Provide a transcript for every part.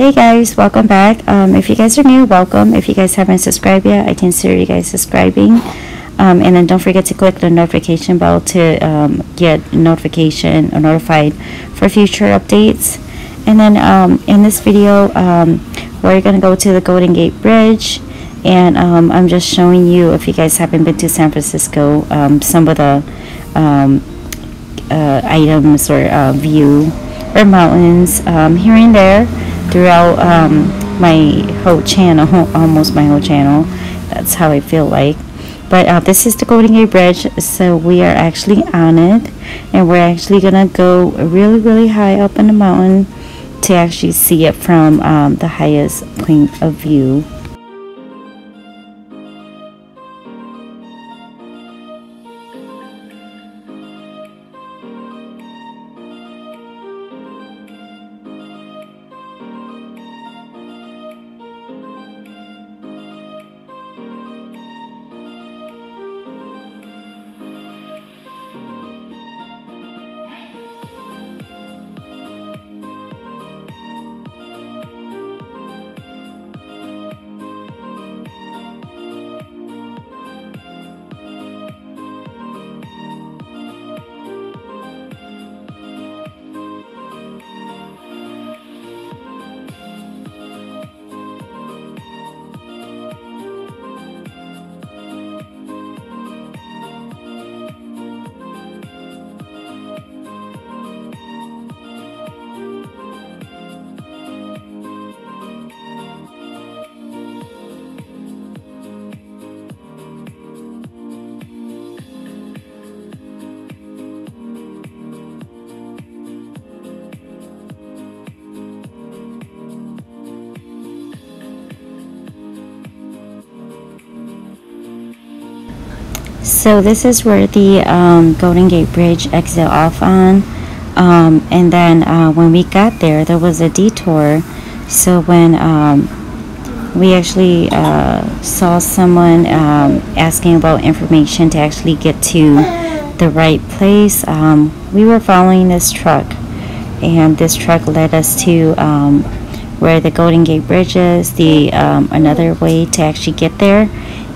Hey guys, welcome back. Um, if you guys are new, welcome. If you guys haven't subscribed yet, I consider you guys subscribing. Um, and then don't forget to click the notification bell to um, get notification or notified for future updates. And then um, in this video, um, we're going to go to the Golden Gate Bridge. And um, I'm just showing you, if you guys haven't been to San Francisco, some of the uh, items or uh, view or mountains here and there throughout um, my whole channel, almost my whole channel. That's how I feel like. But uh, this is the Golden Gate Bridge, so we are actually on it, and we're actually gonna go really, really high up in the mountain to actually see it from um, the highest point of view. So this is where the um, Golden Gate Bridge exit off on. Um, and then uh, when we got there there was a detour. So when um, we actually uh, saw someone um, asking about information to actually get to the right place um, we were following this truck. And this truck led us to um, where the Golden Gate Bridge is the another way to actually get there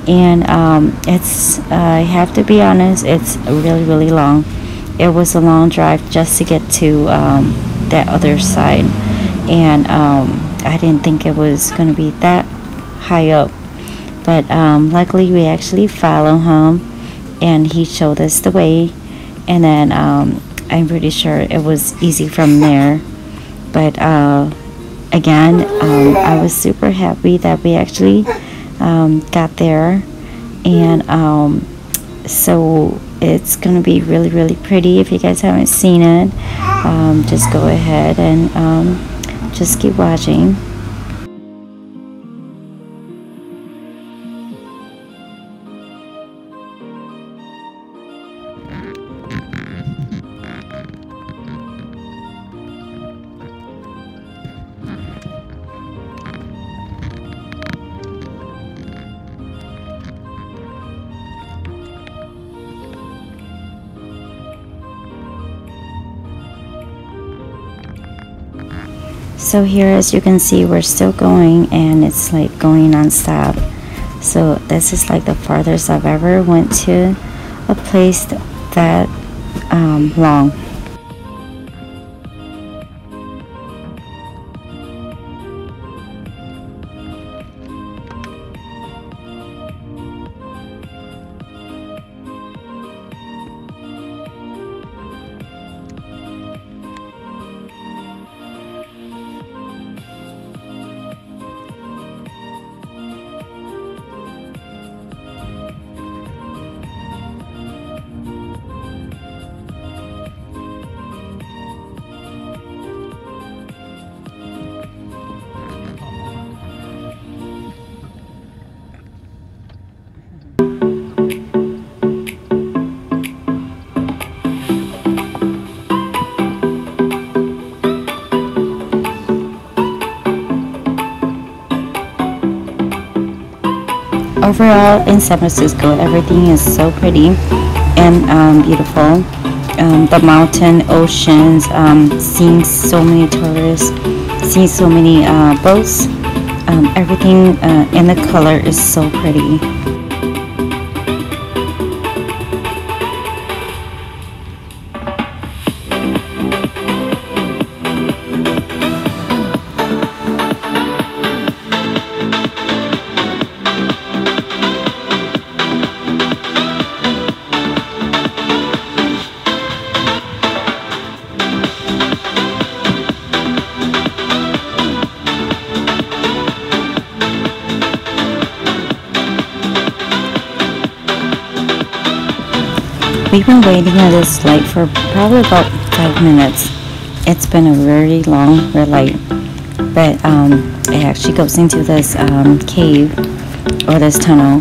and um, it's uh, I have to be honest it's really really long. It was a long drive just to get to um, that other side. And um, I didn't think it was going to be that high up. But um, luckily we actually followed him and he showed us the way. And then um, I'm pretty sure it was easy from there. But uh, again um, I was super happy that we actually um, got there. And um, so it's gonna be really really pretty if you guys haven't seen it. Um, just go ahead and um, just keep watching so here as you can see we're still going and it's like going non-stop. So this is like the farthest I've ever went to a place that um, long overall in San Francisco everything is so pretty and um, beautiful. Um, the mountain, oceans, um, seeing so many tourists, seeing so many uh, boats. Um, everything uh, in the color is so pretty. We've been waiting at this light for probably about five minutes. It's been a very long red light, but um, it actually goes into this um, cave or this tunnel.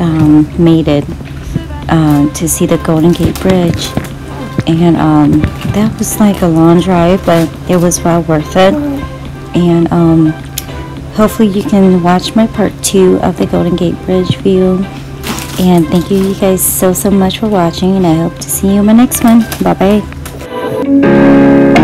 um, made it um, to see the Golden Gate Bridge. And um, that was like a long drive, but it was well worth it. And um, hopefully, you can watch my part two of the Golden Gate Bridge view. And thank you, you guys, so, so much for watching. And I hope to see you in my next one. Bye bye.